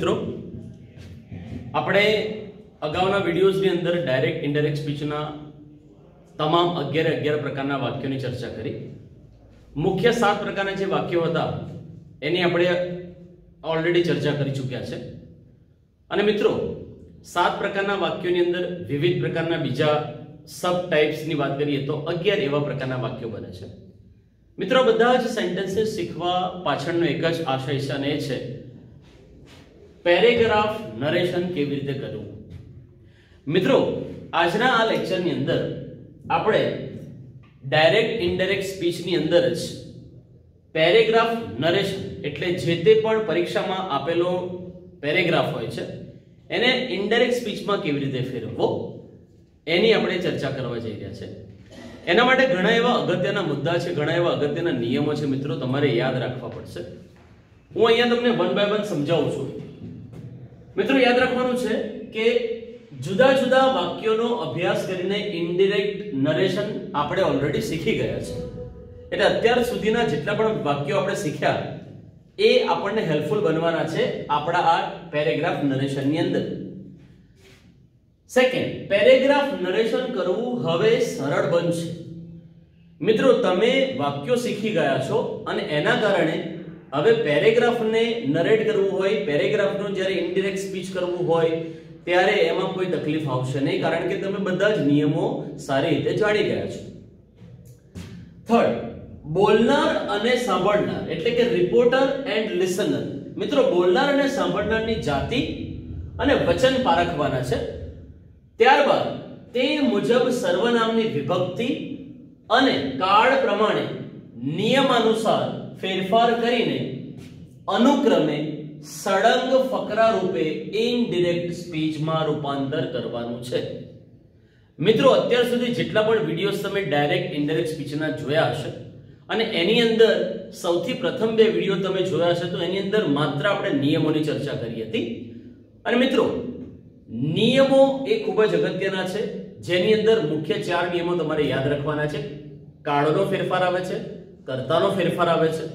મિત્રો, આપણે અગાઉના વિડીયોઝની અંદર ડાયરેક્ટ ઇન્ડાયરેક્ટ સ્પીચના તમામ અગિયાર અગિયાર પ્રકારના વાક્યોની ચર્ચા કરી. મુખ્ય સાત પ્રકારના જે વાક્યો હતા, એની આપણે ઓલરેડી ચર્ચા કરી ચૂક્યા છે. અને મિત્રો, સાત પ્રકારના વાક્યોની અંદર વિવિધ પ્રકારના બીજા સબ ટાઈપ્સની વાત કરીએ તો અગિયાર એવા પ્રકારના વાક્યો બને છે. મિત્રો, બધા જ સેન્ટેન્સીસ શીખવા પાછળનો એક જ આશય છે અને એ છે પેરેગ્રાફ નરેશન કેવી રીતે કરવું? મિત્રો, આજના આ લેક્ચરની અંદર આપણે ડાયરેક્ટ ઇનડાયરેક્ટ સ્પીચની અંદર જ પેરેગ્રાફ નરેશન એટલે જે તે પણ પરીક્ષામાં આપેલો પેરેગ્રાફ હોય છે, એને ઇનડાયરેક્ટ સ્પીચમાં કેવી રીતે ફેરવવો, એની આપણે ચર્ચા કરવા જઈ રહ્યા છે. એના માટે ઘણા એવા અગત્યના મુદ્દા છે, ઘણા એવા અગત્યના નિયમો છે, મિત્રો, તમારે યાદ રાખવા પડશે. હું અહીંયા તમને વન બાય વન સમજાવું છું. મિત્રો, યાદ રાખવાનું છે કે જુદા જુદા વાક્યોનો અભ્યાસ કરીને ઇનડિરેક્ટ નરેશન આપણે ઓલરેડી શીખી ગયા છે. એટલે અત્યાર સુધીના જેટલા પણ વાક્યો આપણે શીખ્યા, એ આપણને હેલ્પફુલ બનવાના છે આપણા આ પેરેગ્રાફ નરેશનની અંદર. સેકન્ડ પેરેગ્રાફ નરેશન કરવું હવે સરળ બનશે. મિત્રો, તમે વાક્યો શીખી ગયા છો અને એના કારણે હવે પેરેગ્રાફને નરેટ કરવું હોય, પેરેગ્રાફનું જ્યારે ઇનડિરેક્ટ સ્પીચ કરવું હોય, ત્યારે એમાં કોઈ તકલીફ આવશે નહીં, કારણ કે તમે બધા જ નિયમો સારી રીતે જાણી ગયા છો. થર્ડ બોલનાર અને સાંભળનાર, એટલે કે રિપોર્ટર એન્ડ લિસનર મિત્રો, બોલનાર અને સાંભળનારની જાતિ અને વચન પારખવાના છે. ત્યારબાદ, તે મુજબ સર્વનામની વિભક્તિ અને કાળ પ્રમાણે નિયમાનુસાર ફેરફાર કરીને અનુક્રમે સળંગ ફકરા રૂપે ઇનડિરેક્ટ સ્પીચમાં રૂપાંતર કરવાનું છે. મિત્રો, અત્યાર સુધી જેટલા પણ વિડીયોઝ તમે ડાયરેક્ટ ઇનડાયરેક્ટ સ્પીચના જોયા હશે અને એની અંદર સૌથી પ્રથમ બે વીડિયો તમે જોયા હશે તો એની અંદર માત્ર આપણે નિયમોની ચર્ચા કરી હતી. અને મિત્રો, નિયમો એ ખૂબ જ અગત્યના છે. જેની અંદર મુખ્ય ચાર નિયમો તમારે યાદ રાખવાના છે. કાળનો ફેરફાર આવે છે. કર્તાનો ફેરફાર આવે છે.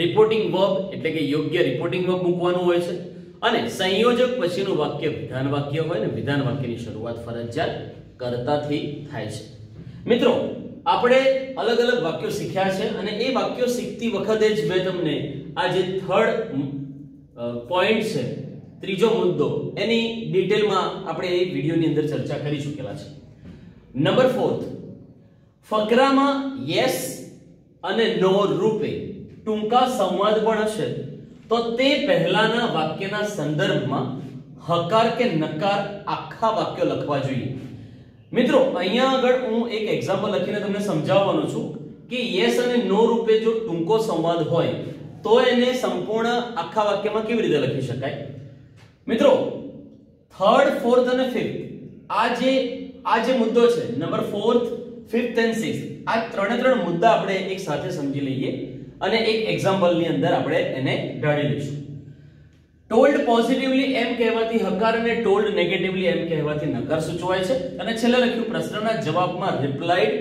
રિપોર્ટિંગ વર્બ એટલે કે યોગ્ય રિપોર્ટિંગ વર્બ મૂકવાનું હોય છે. અને સંયોજક પછીનું વાક્ય વિધાન વાક્ય હોય ને, વિધાન વાક્યની શરૂઆત ફરજિયાત કર્તાથી થાય છે. મિત્રો, આપણે અલગ અલગ વાક્યો શીખ્યા છે અને એ વાક્યો શીખતી વખતે જ મેં તમને આ જે થર્ડ પોઈન્ટ છે, ત્રીજો મુદ્દો, એની ડિટેલમાં આપણે એ વિડીયોની અંદર ચર્ચા કરી ચૂકેલા છે. નંબર ફોર્થ ફકરામાં યસ અને નો રૂપે ટૂંકા સંવાદ પણ હશે. તો તે પહેલાના વાક્યના સંદર્ભમાં હકાર કે નકાર આખા વાક્યો લખવા જોઈએ. મિત્રો, અહીંયા આગળ હું એક એક્ઝામ્પલ લખીને તમને સમજાવવાનો છું કે યસ અને નો રૂપે જો ટૂંકો સંવાદ હોય, તો એને સંપૂર્ણ આખા વાક્યમાં કેવી રીતે લખી શકાય? મિત્રો થર્ડ ફોર્થ અને ફિફ્થ આ જે આ જે મુદ્દો છે number fourth fifth and six આ ત્રણે ત્રણ મુદ્દા આપણે એક સાથે સમજી લઈએ અને એક એક્ઝામ્પલની અંદર આપણે એને ઢાળી લઈશું. ટોલ્ડ પોઝિટિવલી એમ કહેવાથી હકાર અને ટોલ્ડ નેગેટિવલી એમ કહેવાથી નકાર સૂચવાય છે અને છેલ્લે લખ્યું, પ્રશ્નના જવાબમાં રિપ્લાઈડ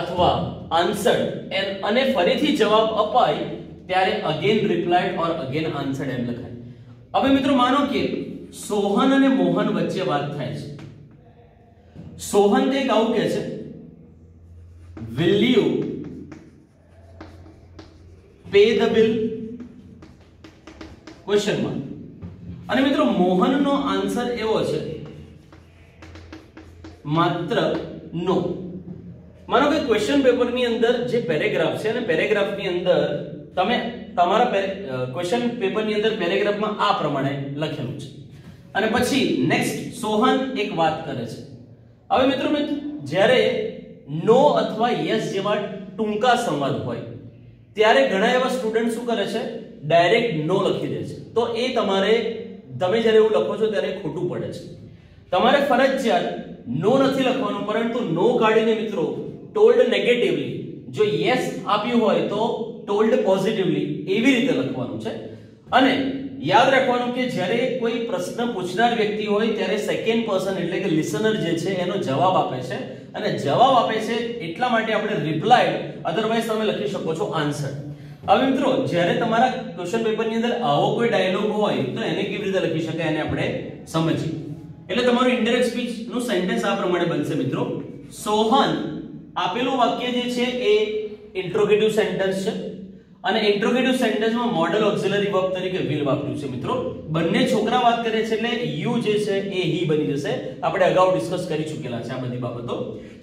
અથવા આન્સર્ડ અને ફરીથી જવાબ અપાય ત્યારે again replied or again answered એમ લખાય. હવે મિત્રો માનો કે સોહન અને મોહન વચ્ચે વાત થાય છે. સોહન તે આવું કહે છે will you pay the bill question mark અને મિત્રો મોહનનો આન્સર એવો છે માત્ર નો માનો કે ક્વેશ્ચન પેપરની અંદર જે પેરેગ્રાફ છે અને પેરેગ્રાફની અંદર તમે તમારા ક્વેશ્ચન પેપરની અંદર પેરેગ્રાફમાં આ પ્રમાણે લખેલું છે અને પછી નેક્સ્ટ સોહન એક વાત કરે છે હવે મિત્રો જ્યારે નો અથવા યસ જેવા ટૂંકા સંવાદ હોય. ત્યારે ઘણા એવા સ્ટુડન્ટ શું કરે છે? ડાયરેક્ટ નો લખી દે છે. તો એ તમારે, તમે જ્યારે એવું લખો છો ત્યારે ખોટું પડે છે. તમારે ફરજિયાત નો નથી લખવાનું, પરંતુ નો કાઢીને મિત્રો ટોલ્ડ નેગેટિવલી જો યસ આપ્યું હોય તો ટોલ્ડ પોઝિટિવલી એવી રીતે લખવાનું છે. અને યાદ રાખવાનું કે જ્યારે કોઈ પ્રશ્ન પૂછનાર વ્યક્તિ હોય, ત્યારે સેકન્ડ પર્સન એટલે કે લિસનર જે છે, એનો જવાબ આપે છે. અને જવાબ આપે છે એટલા માટે આપણે રિપ્લાય અધરવાઇઝ તમે લખી શકો છો આન્સર હવે મિત્રો, જ્યારે તમારા ક્વેશ્ચન પેપરની અંદર આવો કોઈ ડાયલોગ હોય, તો એને કેવી રીતે લખી શકાય એને આપણે સમજીએ. એટલે તમારું ઇન્ડિરેક્ટ સ્પીચનું સેન્ટેન્સ આ પ્રમાણે બનશે મિત્રો. સોહન, આપેલું વાક્ય જે છે એ ઇન્ટ્રોગેટિવ સેન્ટેન્સ છે. અને ઇન્ટ્રોગેટિવ સેન્ટેન્સમાં મોડલ ઓક્સિલરી વર્બ તરીકે વિલ વાપર્યું છે મિત્રો. બંને છોકરા વાત કરે છે એટલે યુ જે છે એ હી બની જશે. આપણે અગાઉ ડિસ્કસ કરી ચૂકેલા છે આ બધી બાબતો.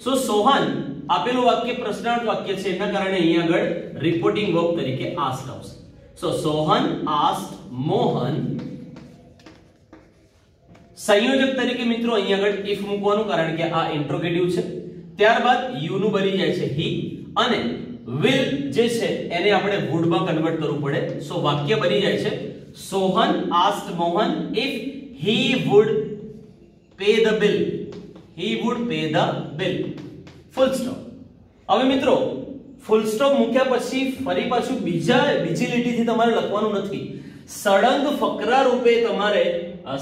સો સોહન, આપેલું વાક્ય પ્રશ્નાર્થ વાક્ય છે. એના કારણે અહીંયા આગળ રિપોર્ટિંગ વર્બ તરીકે આસ્ક આવશે. So Sohan ask Mohan. સંયોજક તરીકે મિત્રો અહીંયા આગળ ઇફ મૂકવાનું કારણ કે આ ઇન્ટ્રોગેટિવ છે. ત્યારબાદ યુ નું બની જાય છે હી અને will જે છે, એને આપણે would માં કન્વર્ટ કરવું પડે. સો વાક્ય બની જાય છે, Sohan asked Mohan if he would pay the bill. He would pay the bill. Full stop હવે મિત્રો ફૂલ સ્ટોપ મૂક્યા પછી ફરી પાછું બીજા, બીજી લીટીથી તમારે લખવાનું નથી. સળંગ ફકરા રૂપે તમારે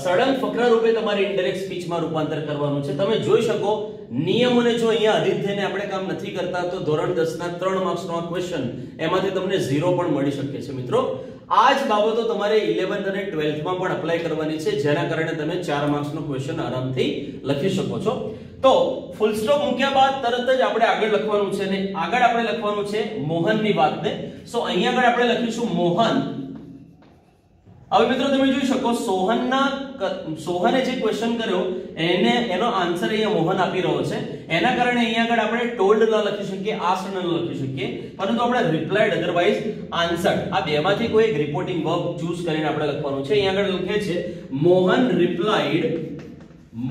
સળંગ ફકરા રૂપે તમારે ઇનડાયરેક્ટ સ્પીચમાં રૂપાંતર કરવાનું છે. તમે જોઈ શકો નિયમોને જો અહીંયા અધીન થઈને આપણે કામ નથી કરતા, તો ધોરણ 10 ના 3 માર્ક્સનો આ ક્વેશ્ચન એમાંથી તમને ઝીરો પણ મળી શકે છે મિત્રો. આ જ બાબતો તમારે 11th અને 12th માં પણ અપ્લાય કરવાની છે, જેના કારણે તમે 4 માર્ક્સનો ક્વેશ્ચન આરામથી લખી શકો છો. તો ફૂલ સ્ટોપ મૂક્યા બાદ તરત જ આપણે આગળ લખવાનું છે ને આગળ આપણે લખવાનું છે મોહનની વાતને. સો અહીંયા આગળ આપણે લખીશું મોહન. હવે મિત્રો તમે જોઈ શકો, સોહનના સોહને જે ક્વેશ્ચન કર્યો, એને, એનો આન્સર અહીંયા મોહન આપી રહ્યો છે. એના કારણે અહીંયા આગળ આપણે ટોલ્ડ ન લખી શકીએ આસ્ડ ન લખી શકીએ. પરંતુ આપણે રિપ્લાઇડ અધરવાઇઝ આન્સર આ બેમાંથી કોઈ એક રિપોર્ટિંગ વર્બ ચૂઝ કરીને આપણે લખવાનું છે. અહીંયા આગળ લખે છે, Mohan replied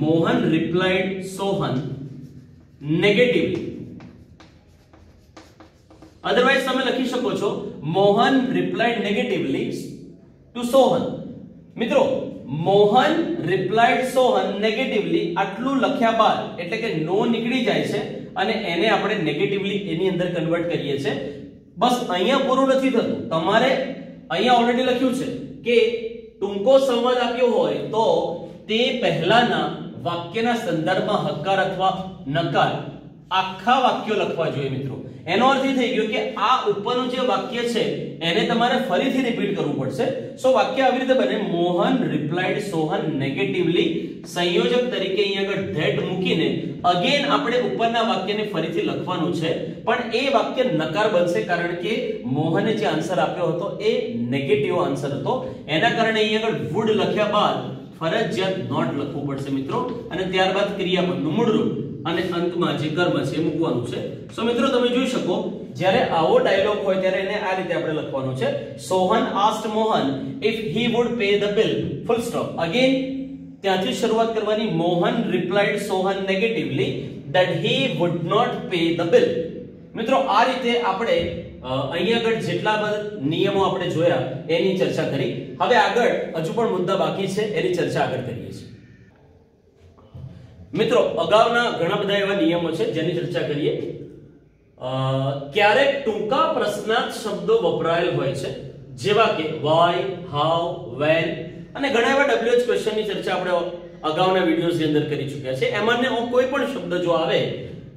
Mohan replied Sohan negatively otherwise તમે લખી શકો છો, Mohan replied negatively to Sohan મિત્રો મોહન રિપ્લાઇડ સોહન નેગેટિવલી આટલું લખ્યા બાદ, એટલે કે નો નીકળી જાય છે, અને એને આપણે નેગેટિવલી એની અંદર કન્વર્ટ કરીએ છીએ. બસ અહીંયા પૂરું નથી થતું. તમારે અહીંયા ઓલરેડી લખ્યું છે કે ટૂંકો સંવાદ આપ્યો હોય તો તે પહેલાના વાક્યના સંદર્ભમાં હકાર અથવા નકાર આખા વાક્યો લખવા જોઈએ મિત્રો. એનો અર્થ એ થઈ ગયો કે આ ઉપરનું જે વાક્ય છે, એને તમારે ફરીથી રિપીટ કરવું પડશે. સો વાક્ય આવી રીતે બને. મોહન રિપ્લાઈડ સોહન નેગેટિવલી સંયોજક તરીકે અહીંયા આગળ ધેટ મૂકીને અગેન આપણે ઉપરના વાક્યને ફરીથી લખવાનું છે. પણ એ વાક્ય નકાર બનશે કારણ કે મોહને જે આન્સર આપ્યો હતો, એ નેગેટિવ આન્સર હતો. એના કારણે અહીંયા આગળ વુડ લખ્યા બાદ ફરજિયાત નોટ લખવું પડશે મિત્રો. અને ત્યારબાદ ક્રિયાપદનું મૂળરૂપ અને અંતમાં જે કર્મ છે મૂકવાનું છે. સો મિત્રો, તમે જોઈ શકો, જ્યારે આવો ડાયલોગ હોય ત્યારે એને આ રીતે આપણે લખવાનું છે. Sohan asked Mohan if he would pay the bill full stop again ત્યાંથી શરૂઆત કરવાની, Mohan replied Sohan negatively that he would not pay the bill મિત્રો, આ રીતે આપણે અહીંયા આગળ જેટલા બધા નિયમો આપણે જોયા, એની ચર્ચા કરી. હવે આગળ હજુ પણ મુદ્દા બાકી છે, એની ચર્ચા આગળ કરીએ છીએ. મિત્રો, અગાઉના ઘણા બધા એવા નિયમો છે જેની ચર્ચા કરીએ. ક્યારેક ટૂંકા પ્રશ્નાર્થ શબ્દો વપરાયેલ હોય છે, જેવા કે વાય હાવ વેન અને ઘણા એવા ડબ્લ્યુએચ ક્વેશ્ચનની ચર્ચા આપણે અગાઉના વિડીયોઝની અંદર કરી ચૂક્યા છે. એમાંને કોઈ પણ શબ્દ જો આવે,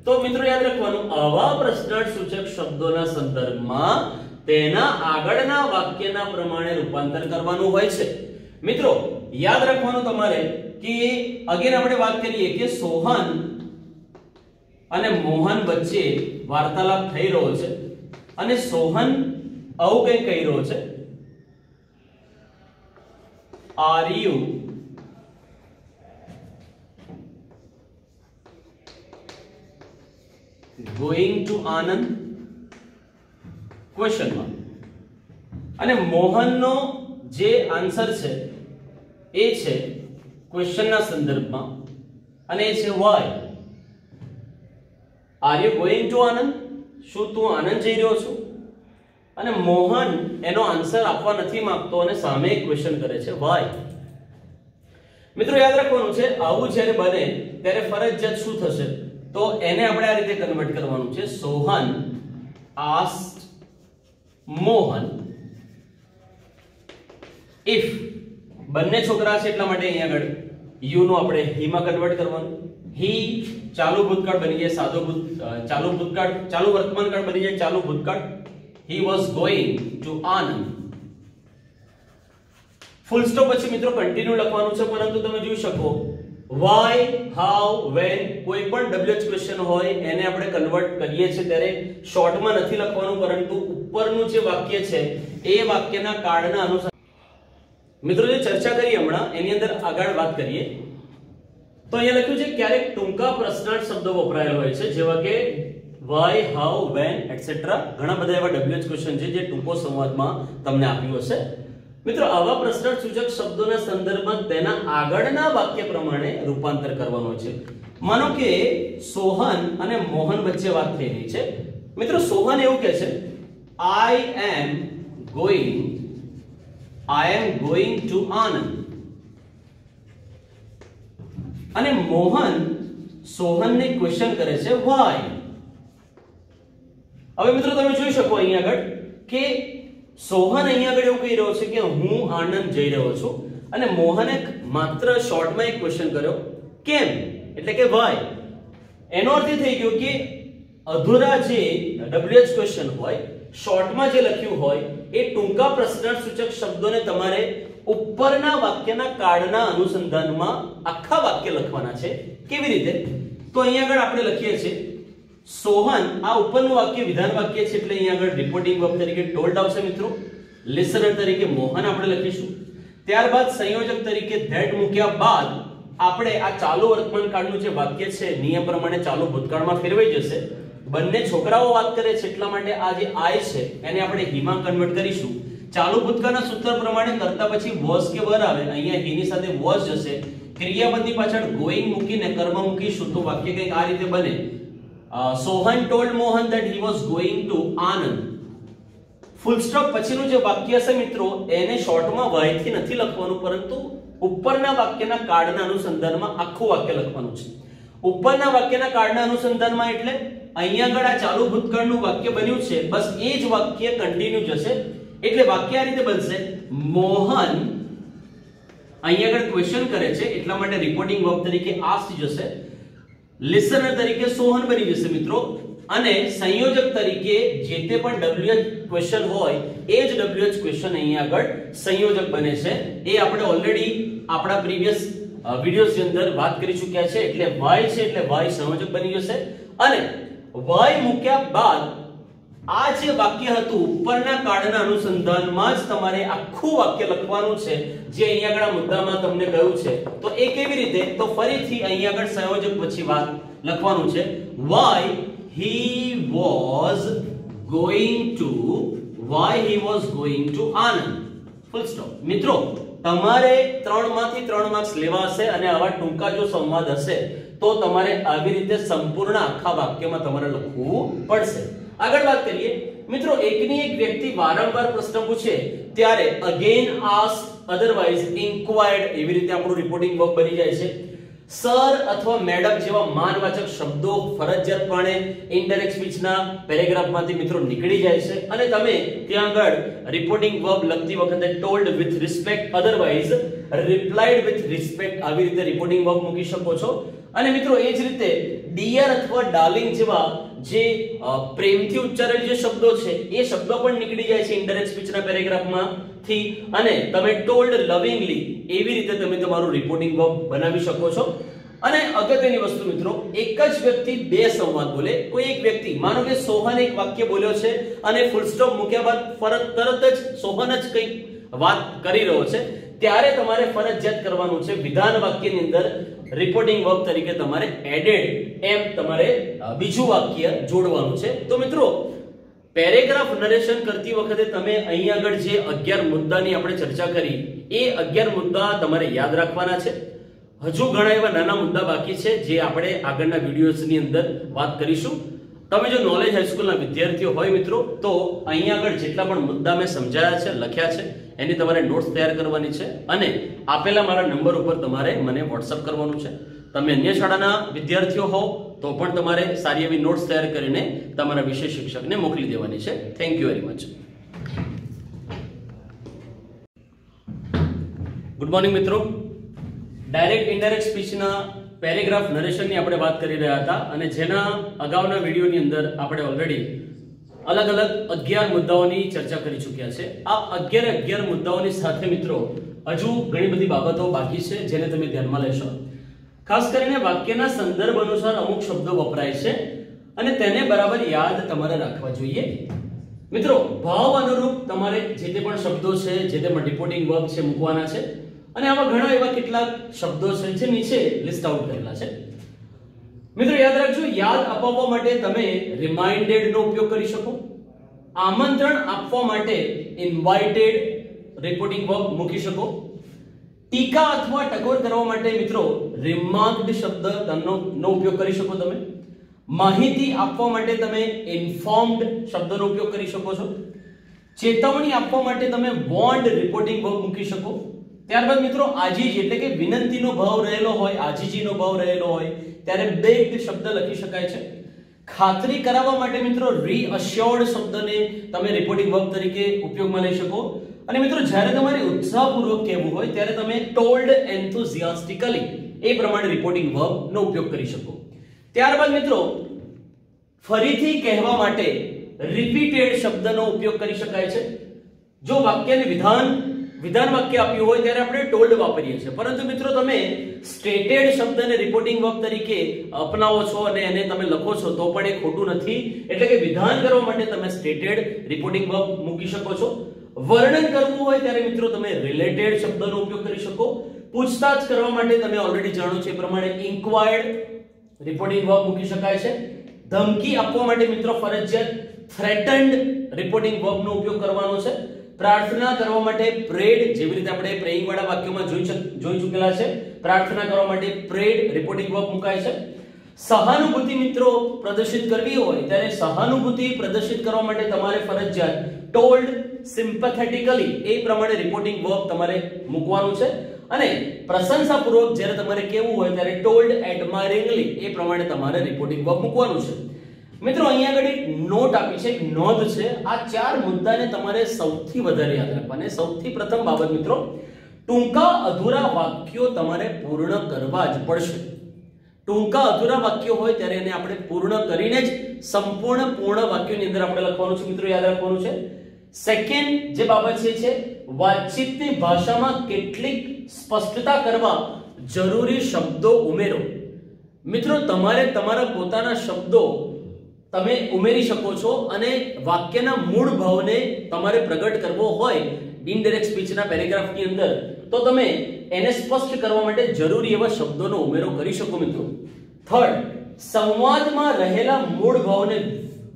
તો મિત્રો યાદ રાખવાનું, આવા પ્રશ્નાર્થ સૂચક શબ્દોના સંદર્ભમાં તેના આગળના વાક્યના પ્રમાણે રૂપાંતર કરવાનું હોય છે. મિત્રો, યાદ રાખવાનું તમારે કે અગેન આપણે વાત કરીએ કે સોહન અને મોહન વચ્ચે વાર્તાલાપ થઈ રહ્યો છે અને સોહન આવું કંઈ કહી રહ્યો છે. Are you going to Anand question અને મોહનનો જે આન્સર છે એ છે ક્વેશ્ચનના સંદર્ભમાં, અને એ છે why are you going to Anand? શું તું આનંદ જઈ રહ્યો છું? અને મોહન એનો આન્સર આપવા નથી માંગતો અને સામે ક્વેશ્ચન કરે છે વાય મિત્રો, યાદ રાખવાનું છે, આવું જ્યારે બને, ત્યારે ફરજિયાત શું થશે? તો એને આપણે આ રીતે કન્વર્ટ કરવાનું છે, સોહન આસ્ટ મોહન ઇફ બંને છોકરા છે એટલા માટે અહીંયા આગળ યુ નું આપણે હી માં કન્વર્ટ કરવાનું. હી ચાલુ ભૂતકાળ બની જાય, સાદો ભૂત ચાલુ ભૂતકાળ, ચાલુ વર્તમાન કાળ બની જાય, ચાલુ ભૂતકાળ. He was going to Anand full stop પછી મિત્રો કન્ટિન્યુ લખવાનું છે, પરંતુ તમે જોઈ શકો. વાય હાઉ વેન કોઈ પણ WH ક્વેશ્ચન હોય, એને આપણે કન્વર્ટ કરીએ છીએ ત્યારે શોર્ટમાં નથી લખવાનું, પરંતુ ઉપરનું જે વાક્ય છે, એ વાક્યના કાળના અનુસાર મિત્રો જે ચર્ચા કરી હમણાં, એની અંદર આગળ વાત કરીએ. તો અહીંયા લખ્યું છે, ક્યારેક ટૂંકા પ્રશ્નાર્થ શબ્દો વપરાયેલ હોય છે, જેવા કે વાય હાઉ વેન એટસેટ્રા ઘણા બધા એવા ડબ્લ્યુએચ ક્વેશ્ચન છે જે ટૂંકો સંવાદમાં તમને આપ્યું હશે. મિત્રો, આવા પ્રશ્નાર્થ સૂચક શબ્દોના સંદર્ભમાં તેના આગળના વાક્ય પ્રમાણે રૂપાંતર કરવાનો છે. માનો કે, સોહન અને મોહન વચ્ચે વાત થઈ રહી છે. મિત્રો, સોહન એવું કહે છે I am going I am going to Anand અને મોહન સોહનને ક્વેશ્ચન કરે છે વાય હવે મિત્રો તમે જોઈ શકો અહીંયા આગળ કે સોહન અહીંયા આગળ એવું કહી રહ્યો છે કે હું આનંદ જઈ રહ્યો છું. અને મોહને માત્ર શોર્ટમાં એક ક્વેશ્ચન કર્યો, કેમ? એટલે કે વાય એનો અર્થ થઈ ગયો કે અધૂરા જે ડબલ્યુએચ ક્વેશ્ચન હોય શોર્ટમાં જે લખ્યું હોય એ ટૂંકા પ્રશ્નાર્થ સૂચક શબ્દોને તમારે ઉપરના વાક્યના કાળના અનુસંધાનમાં આખા વાક્ય લખવાના છે. કેવી રીતે? તો અહીંયા આગળ આપણે લખીએ છીએ, સોહન આ ઉપરનું વાક્ય વિધાન વાક્ય છે એટલે અહીંયા આગળ રિપોર્ટિંગ વર્બ તરીકે ટોલ્ડ આવશે મિત્રો. લિસનર તરીકે મોહન આપણે લખીશું. ત્યારબાદ સંયોજક તરીકે ધેટ મૂક્યા બાદ આપણે આ ચાલુ વર્તમાન કાળનું જે વાક્ય છે નિયમ પ્રમાણે ચાલુ ભૂતકાળમાં ફેરવાઈ જશે. બંને છોકરાઓ વાત કરે છે એટલા માટે આ જે આય છે, એને આપણે હીમાં કન્વર્ટ કરીશું. ચાલુ ભૂતકાળના સૂત્ર પ્રમાણે કરતા પછી વોઝ કે વર આવે, અહીંયા હીની સાથે વોઝ જશે. ક્રિયાપદની પાછળ ગોઈંગ મૂકીને કર્મ મૂકીશું તો વાક્ય કંઈક આ રીતે બને. Sohan told Mohan that he was going to Anand. Full stop પછીનું જે વાક્ય છે મિત્રો, એને શોર્ટમાં વાયથી નથી લખવાનું, પરંતુ ઉપરના વાક્યના કાર્ડના અનુસંધાનમાં આખું વાક્ય લખવાનું છે. ઉપરના વાક્યના કાર્ડના અનુસંધાનમાં એટલે અહીંયા આગળ આ ચાલુ ભૂતકાળનું વાક્ય બન્યું છે. બસ એ જ વાક્ય કન્ટિન્યુ જશે. એટલે વાક્ય આ રીતે બનશે. મોહન અહીંયા આગળ ક્વેશ્ચન કરે છે. એટલા માટે રિપોર્ટિંગ વર્બ તરીકે આસ્ક જશે. લિસનર તરીકે સોહન બની જશે મિત્રો. અને સંયોજક તરીકે જે તે પણ ડબલ્યુએચ ક્વેશ્ચન હોય, એ જ ડબલ્યુએચ ક્વેશ્ચન અહીંયા આગળ સંયોજક બને છે. એ આપણે ઓલરેડી આપણા પ્રીવિયસ વિડીયોની અંદર વાત કરી ચૂક્યા છે. એટલે વાય છે એટલે વાય સંયોજક બની જશે. અને y મૂક્યા બાદ આ જે વાક્ય હતું ઉપરના કાળના અનુસંધાનમાં જ તમારે આખું વાક્ય લખવાનું છે, જે અહીંયા આગળ મુદ્દામાં તમને કહ્યું છે. તો એ કેવી રીતે? તો ફરીથી અહીંયા આગળ સંયોજક પછી વાત લખવાનું છે. Why he was going to, why he was going to Anand. Full stop મિત્રો તમારે ત્રણમાંથી ત્રણ માર્ક્સ લેવા હશે અને આવા ટૂંકા જો સંવાદ હશે, તો તમારે આવી રીતે સંપૂર્ણ આખા વાક્યમાં તમારે લખવું પડશે. આગળ વાત કરીએ. મિત્રો, એકની એક વ્યક્તિ વારંવાર પ્રશ્ન પૂછે, ત્યારે અગેન આસ્ક અધરવાઇઝ ઇન્ક્વાયર્ડ એવી રીતે આપણું રિપોર્ટિંગ વર્બ બની જાય છે. સર અથવા મેડમ જેવા માનવાચક શબ્દો ફરજિયાતપણે ઇનડાયરેક્ટ સ્પીચના પેરેગ્રાફમાંથી મિત્રો નીકળી જાય છે. અને તમે ત્યાં આગળ રિપોર્ટિંગ વર્બ લખતી વખતે told with respect otherwise replied with respect આવી રીતે રિપોર્ટિંગ વર્બ મૂકી શકો છો. અને મિત્રો એ જ રીતે ડિયર અથવા ડાર્લિંગ જેવા જે પ્રેમથી ઉચ્ચારેલ જે શબ્દો છે, એ શબ્દો પણ નીકળી જાય છે ઇનડાયરેક્ટ સ્પીચના પેરેગ્રાફમાં થી અને તમે ટોલ્ડ લવિંગલી એવી રીતે તમે તમારું રિપોર્ટિંગ વર્બ બનાવી શકો છો. અને અગત્યની વસ્તુ મિત્રો, એક જ વ્યક્તિ બે સંવાદ બોલે. કોઈ એક વ્યક્તિ, માનો કે સોહન એક વાક્ય બોલ્યો છે અને ફૂલ સ્ટોપ મૂક્યા બાદ ફરત, તરત જ સોહન જ કંઈક વાત કરી રહ્યો છે. ત્યારે તમારે ફરજિયાત કરવાનું છે. વિધાન વાક્યની અંદર રિપોર્ટિંગ વર્બ તરીકે તમારે એડેડ એમ તમારે બીજું વાક્ય જોડવાનું છે. તો મિત્રો, પેરેગ્રાફ નરેશન કરતી વખતે તમે અહીં આગળ જે 11 મુદ્દાની આપણે ચર્ચા કરી, એ 11 મુદ્દા તમારે યાદ રાખવાના છે. હજુ ઘણા એવા નાના મુદ્દા બાકી છે, જે આપણે આગળના વિડીયોઝની અંદર વાત કરીશું. તમે જો નોલેજ હાઈસ્કૂલના વિદ્યાર્થીઓ હોય મિત્રો, તો અહીં આગળ જેટલા પણ મુદ્દા મેં સમજાયા છે, લખ્યા છે એની તમારે નોટ્સ તૈયાર કરવાની છે અને આપેલા મારા નંબર ઉપર તમારે મને વોટ્સઅપ કરવાનું છે. તમે અન્ય શાળાના વિદ્યાર્થીઓ હો તો પણ તમારે સારી એવી નોટ્સ તૈયાર કરીને તમારા વિષય શિક્ષકને મોકલી દેવાની છે. Thank you very much good morning મિત્રો. ડાયરેક્ટ ઇનડાયરેક્ટ સ્પીચના પેરેગ્રાફ નરેશનની આપણે વાત કરી રહ્યા હતા અને જેના અગાઉના વિડીયોની અંદર આપણે ઓલરેડી અલગ અલગ અગિયાર મુદ્દાઓની ચર્ચા કરી ચૂક્યા છે. આ અગિયાર અગિયાર મુદ્દાઓની સાથે મિત્રો, હજુ ઘણી બધી બાબતો બાકી છે, જેને તમે ધ્યાનમાં લેશો. ખાસ કરીને વાક્યના સંદર્ભ અનુસાર અમુક શબ્દો વપરાય છે અને તેને બરાબર યાદ તમારે રાખવા જોઈએ. મિત્રો, ભાવ અનુરૂપ તમારે જે તે પણ શબ્દો છે, જે તેમાં રિપોર્ટિંગ વર્ક છે મૂકવાના છે અને આવા ઘણા એવા કેટલાક શબ્દો છે જે નીચે લિસ્ટ આઉટ કરેલા છે. મિત્રો, યાદ રાખજો, યાદ અપાવવા માટે તમે રિમાઇન્ડેડ નો ઉપયોગ કરી શકો. આમંત્રણ આપવા માટે ઇન્વાઇટેડ રિપોર્ટિંગ વર્બ મૂકી શકો. ટીકા અથવા ટકોર કરવા માટે, મિત્રો રિમાર્ક્ડ શબ્દ નો ઉપયોગ કરી શકો તમે. માહિતી આપવા માટે તમે ઇન્ફોર્મ્ડ શબ્દનો ઉપયોગ કરી શકો છો. ચેતવણી આપવા માટે તમે વોન્ડ રિપોર્ટિંગ વર્બ મૂકી શકો. ત્યારબાદ, મિત્રો, આજીજ એટલે કે વિનંતીનો ભાવ રહેલો હોય, આજીજીનો ભાવ રહેલો હોય ત્યારે બેગ્ડ શબ્દ લખી શકાય છે. ખાતરી કરાવવા માટે મિત્રો રીઅશ્યોર્ડ શબ્દને તમે રિપોર્ટિંગ વર્બ તરીકે ઉપયોગમાં લઈ શકો. અને મિત્રો, જ્યારે તમારે ઉત્સાહપૂર્વક કહેવું હોય, ત્યારે તમે ટોલ્ડ એન્થુઝિયાસ્ટિકલી એ પ્રમાણે રિપોર્ટિંગ વર્બ નો ઉપયોગ કરી શકો. ત્યારબાદ મિત્રો, ફરીથી કહેવા માટે રિપીટેડ શબ્દનો ઉપયોગ કરી શકાય છે. જો વાક્યને વિધાન વિધાન વાક્ય આપ્યું હોય ત્યારે આપણે ટોલ્ડ વાપરીએ છીએ. પરંતુ મિત્રો તમે સ્ટેટેડ શબ્દને રિપોર્ટિંગ વર્બ તરીકે અપનાવો છો અને એને તમે લખો છો તો પણ એ ખોટું નથી. એટલે કે વિધાન કરવા માટે તમે સ્ટેટેડ રિપોર્ટિંગ વર્બ મૂકી શકો છો. વર્ણન કરવું હોય ત્યારે મિત્રો તમે રિલેટેડ શબ્દનો ઉપયોગ કરી શકો. પૂછતાછ કરવા માટે તમે ઓલરેડી જાણો છો એ પ્રમાણે ઇન્ક્વાયર્ડ રિપોર્ટિંગ વર્બ મૂકી શકાય છે. ધમકી આપવા માટે મિત્રો ફરજિયાત થ્રેટન્ડ રિપોર્ટિંગ વર્બનો ઉપયોગ કરવાનો છે. પ્રાર્થના કરવા માટે પ્રેડ જેવી રીતે આપણે પ્રેઇંગ વાળા વાક્યોમાં જોઈ જોઈ ચૂકેલા છે. પ્રાર્થના કરવા માટે પ્રેડ રિપોર્ટિંગ વર્બ મુકાય છે. સહાનુભૂતિ મિત્રો પ્રદર્શિત કરવી હોય ત્યારે સહાનુભૂતિ પ્રદર્શિત કરવા માટે તમારે ફરજિયાત ટોલ્ડ સિમ્પેથેટિકલી એ પ્રમાણે રિપોર્ટિંગ વર્બ તમારે મૂકવાનું છે. અને પ્રશંસાપૂર્વક જ્યારે તમારે કેવું હોય ત્યારે ટોલ્ડ એડમાયરિંગલી એ પ્રમાણે તમારે રિપોર્ટિંગ વર્બ મૂકવાનું છે. મિત્રો, અહીંયા આગળ નોટ આપી છે, એક નોંધ છે. આ ચાર મુદ્દાને તમારે સૌથી વધારે યાદ રાખવાને. સૌથી પ્રથમ બાબત મિત્રો, ટૂંકા અધૂરા વાક્યો તમારે પૂર્ણ કરવા જ પડશે. ટૂંકા અધૂરા વાક્યો હોય ત્યારે એને આપણે પૂર્ણ કરીને જ સંપૂર્ણ પૂર્ણ વાક્યોની અંદર આપણે લખવાનું છે. મિત્રો, યાદ રાખવાનું છે. સેકન્ડ જે બાબત છે છે વાતચીતની ભાષામાં કેટલીક સ્પષ્ટતા કરવા જરૂરી શબ્દો ઉમેરો. મિત્રો, તમારે તમારા પોતાના શબ્દો તમે ઉમેરી શકો છો અને વાક્યના મૂળ ભાવને તમારે પ્રગટ કરવો હોય ઇનડાયરેક્ટ સ્પીચના પેરેગ્રાફની અંદર, તો તમે એને સ્પષ્ટ કરવા માટે જરૂરી એવા શબ્દોનો ઉમેરો કરી શકો મિત્રો. થર્ડ સંવાદમાં રહેલા મૂળ ભાવને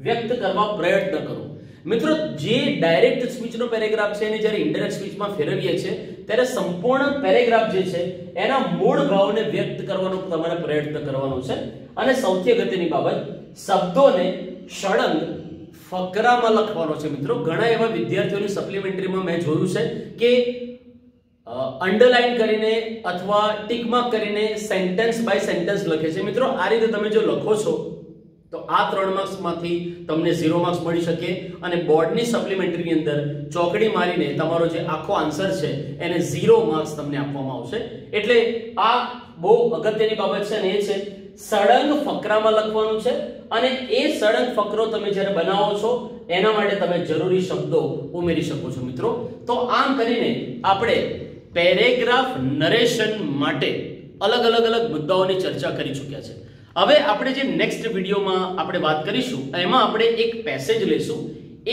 વ્યક્ત કરવા પ્રયત્ન કરો. મિત્રો, જે ડાયરેક્ટ સ્પીચનો પેરેગ્રાફ છે, એને જ્યારે ઇનડાયરેક્ટ સ્પીચમાં ફેરવીએ છીએ, ત્યારે સંપૂર્ણ પેરેગ્રાફ જે છે, એના મૂળ ભાવને વ્યક્ત કરવાનો તમારે પ્રયત્ન કરવાનો છે. અને સૌથી અગત્યની બાબત, શબ્દોને સળંગ ફકરામાં લખવાનો છે. મિત્રો, ઘણા એવા વિદ્યાર્થીઓની સપ્લિમેન્ટરીમાં મેં જોયું છે કે અંડરલાઈન કરીને અથવા ટીકમાર્ક કરીને સેન્ટેન્સ બાય સેન્ટેન્સ લખે છે. મિત્રો, આ રીતે તમે જો લખો છો તો આ ત્રણ માર્ક્સમાંથી તમને ઝીરો માર્ક્સ મળી શકે અને બોર્ડની સપ્લિમેન્ટરીની અંદર ચોકડી મારીને તમારો જે આખો આન્સર છે, એને ઝીરો માર્ક્સ તમને આપવામાં આવશે. એટલે આ બહુ અગત્યની બાબત છે ને એ છે, સળંગ ફકરામાં લખવાનું છે અને એ સળંગ ફકરો તમે જ્યારે બનાવો છો, એના માટે તમે જરૂરી શબ્દો ઉમેરી શકો છો મિત્રો. તો આમ કરીને આપણે પેરેગ્રાફ નરેશન માટે અલગ અલગ અલગ મુદ્દાઓની ચર્ચા કરી ચૂક્યા છે. હવે આપણે જે નેક્સ્ટ વિડીયોમાં આપણે વાત કરીશું, એમાં આપણે એક પેસેજ લઈશું.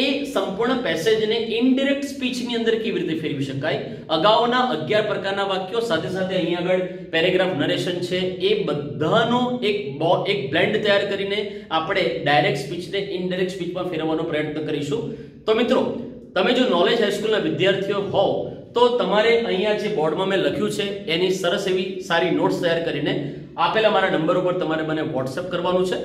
એ સંપૂર્ણ પેસેજને ઇનડિરેક્ટ સ્પીચની અંદર કેવી રીતે ફેરવી શકાય? અગાઉના અગિયાર પ્રકારના વાક્યો, સાથે સાથે અહીં આગળ પેરેગ્રાફ નરેશન છે. એ બધાનો એક એક બ્લેન્ડ તૈયાર કરીને આપણે ડાયરેક્ટ સ્પીચને ઇનડાયરેક્ટ સ્પીચમાં ફેરવવાનો પ્રયત્ન કરીશું. તો મિત્રો, તમે જો નોલેજ હાઈસ્કૂલના વિદ્યાર્થીઓ હોવ તો તમારે અહીંયા જે બોર્ડમાં મેં લખ્યું છે, એની સરસ એવી સારી નોટ્સ તૈયાર કરીને આપેલા મારા નંબર ઉપર તમારે મને વોટ્સએપ કરવાનું છે.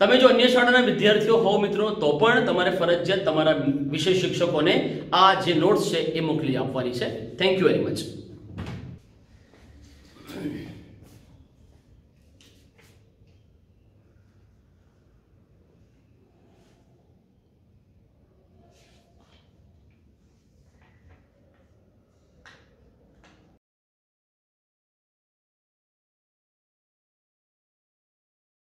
તમે જો અન્ય શાળાના વિદ્યાર્થીઓ હોવ મિત્રો, તો પણ તમારે ફરજિયાત તમારા વિષય શિક્ષકોને આ જે નોટ્સ છે એ મોકલી આપવાની છે. Thank you very much